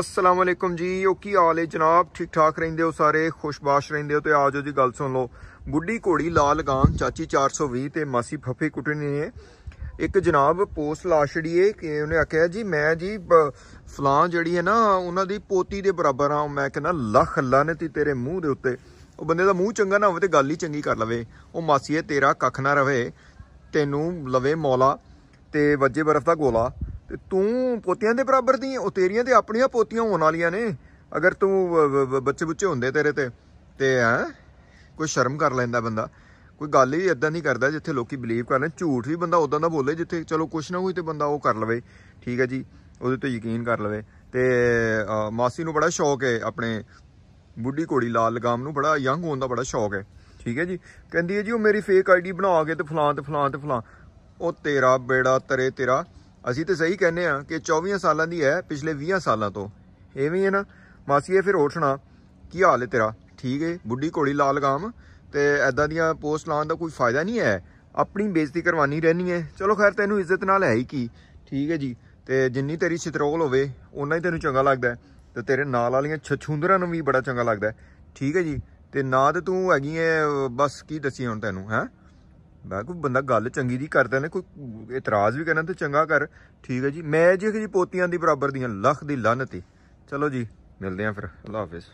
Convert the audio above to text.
ਅਸਲਾਮ ਵਾਲੇਕੁਮ ਜੀ, ਉਹ ਕੀ ਹਾਲ ਹੈ ਜਨਾਬ? ਠੀਕ ਠਾਕ ਰਹਿੰਦੇ ਹੋ ਸਾਰੇ? ਖੁਸ਼ਬਾਸ਼ ਰਹਿੰਦੇ ਹੋ ਤੇ ਆਜੋ ਜੀ, ਗੱਲ ਸੁਣ ਲਓ। ਬੁੱਢੀ ਘੋੜੀ ਲਾਲ ਗਾਂ ਚਾਚੀ 420 ਤੇ ਮਾਸੀ ਫੱਫੇ ਕੁੱਟਣੀ ਨੇ ਇੱਕ ਜਨਾਬ ਪੋਸਟ ਲਾ ਛੜੀਏ ਕਿ ਉਹਨੇ ਆਖਿਆ, ਜੀ, ਮੈਂ ਜੀ, ਬ- ਫਲਾਂ ਜਿਹੜੀ ਹੈ ਨਾ, ਉਹਨਾਂ ਦੀ ਪੋਤੀ ਦੇ ਬਰਾਬਰ ਆ ਮੈਂ ਕਹਿੰਦਾ, ਲੱਖ ਅੱਲਾ ਨੇ ਤੀ ਤੇਰੇ ਮੂੰਹ ਦੇ ਉੱਤੇ। ਉਹ ਬੰਦੇ ਦਾ ਮੂੰਹ ਚੰਗਾ ਨਾ ਹੋਵੇ ਤੇ ਗੱਲ ਹੀ ਚੰਗੀ ਕਰ ਲਵੇ। ਉਹ ਮਾਸੀਏ ਤੇਰਾ ਕੱਖ ਨਾ ਰਵੇ। ਤੈਨੂੰ ਲਵੇ ਮੌਲਾ ਤੇ ਵੱਜੇ ਬਰਫ਼ ਦਾ ਗੋਲਾ। ਤੇ ਤੂੰ ਪੋਤੀਆਂ ਦੇ ਬਰਾਬਰ ਦੀ ਉਹ ਤੇਰੀਆਂ ਤੇ ਆਪਣੀਆਂ ਪੋਤੀਆਂ ਹੋਣ ਵਾਲੀਆਂ ਨੇ। ਅਗਰ ਤੂੰ ਬੱਚੇ ਬੁੱਚੇ ਹੁੰਦੇ ਤੇਰੇ ਤੇ ਤੇ ਹੈ, ਕੋਈ ਸ਼ਰਮ ਕਰ ਲੈਂਦਾ ਬੰਦਾ। ਕੋਈ ਗੱਲ ਹੀ ਇਦਾਂ ਨਹੀਂ ਕਰਦਾ ਜਿੱਥੇ ਲੋਕੀ ਬਲੀਵ ਕਰਨ ਝੂਠ ਵੀ ਬੰਦਾ ਉਦਾਂ ਦਾ ਬੋਲੇ ਜਿੱਥੇ ਚਲੋ ਕੁਛ ਨਾ ਕੋਈ ਤੇ ਬੰਦਾ ਉਹ ਕਰ ਲਵੇ। ਠੀਕ ਹੈ ਜੀ, ਉਹਦੇ ਤੇ ਯਕੀਨ ਕਰ ਲਵੇ। ਤੇ ਮਾਸੀ ਨੂੰ ਬੜਾ ਸ਼ੌਕ ਹੈ, ਆਪਣੇ ਬੁੱਢੀ ਘੋੜੀ ਲਾਲ ਲਗਾਮ ਨੂੰ ਬੜਾ ਯੰਗ ਹੋਣ ਦਾ ਬੜਾ ਸ਼ੌਕ ਹੈ। ਠੀਕ ਹੈ ਜੀ, ਕਹਿੰਦੀ ਹੈ ਜੀ, ਉਹ ਮੇਰੀ ਫੇਕ ਆਈਡੀ ਬਣਾ ਕੇ ਤੇ ਫਲਾਂ ਤੇ ਫਲਾਂ ਤੇ ਫਲਾਂ ਉਹ ਤੇਰਾ ਬੇੜਾ ਤਰੇ ਤੇਰਾ। ਅਸੀਂ ਤੇ ਸਹੀ ਕਹਿੰਦੇ ਆ ਕਿ 24 ਸਾਲਾਂ ਦੀ ਹੈ ਪਿਛਲੇ 20 ਸਾਲਾਂ ਤੋਂ। ਐਵੇਂ ਹੀ ਹੈ ਨਾ। ਮਾਸੀਏ ਫਿਰ ਉਠਣਾ ਕੀ ਹਾਲ ਹੈ ਤੇਰਾ? ਠੀਕ ਹੈ? ਬੁੱਢੀ ਘੋੜੀ ਲਾਲ ਲਗਾਮ ਤੇ ਐਦਾਂ ਦੀਆਂ ਪੋਸਟ ਲਾਉਣ ਦਾ ਕੋਈ ਫਾਇਦਾ ਨਹੀਂ ਹੈ? ਆਪਣੀ ਬੇਇੱਜ਼ਤੀ ਕਰਵਾਨੀ ਰਹਿਣੀ ਹੈ। ਚਲੋ ਖੈਰ, ਤੈਨੂੰ ਇੱਜ਼ਤ ਨਾਲ ਹੈ ਹੀ ਕੀ। ਠੀਕ ਹੈ ਜੀ। ਤੇ ਜਿੰਨੀ ਤੇਰੀ ਛਿਤਰੋਲ ਹੋਵੇ, ਓਨਾ ਹੀ ਤੈਨੂੰ ਚੰਗਾ ਲੱਗਦਾ ਹੈ। ਤੇ ਤੇਰੇ ਨਾਲ ਵਾਲੀਆਂ ਛਛੂੰਦਰਾਂ ਨੂੰ ਵੀ ਬੜਾ ਚੰਗਾ ਲੱਗਦਾ ਠੀਕ ਹੈ ਜੀ। ਤੇ ਨਾ ਤੇ ਤੂੰ ਹੈਗੀ ਐ, ਬਸ ਕੀ ਦੱਸੀ ਹੁਣ ਤੈਨੂੰ, ਹੈ? ਮੈਂ ਕੋਈ ਬੰਦਾ ਗੱਲ ਚੰਗੀ ਦੀ ਕਰਦਾ ਨੇ, ਕੋਈ ਇਤਰਾਜ਼ ਵੀ ਕਰਨਾ ਤੇ ਚੰਗਾ ਕਰ। ਠੀਕ ਹੈ ਜੀ। ਮੈਂ ਜੀ ਜੀ ਪੋਤੀਆਂ ਦੀ ਬਰਾਬਰ ਦੀਆਂ, ਲੱਖ ਦੀ ਲਾਨਤੀ ਚਲੋ ਜੀ, ਮਿਲਦੇ ਆਂ ਫਿਰ। ਅੱਲਾ ਹਾਫਿਜ਼।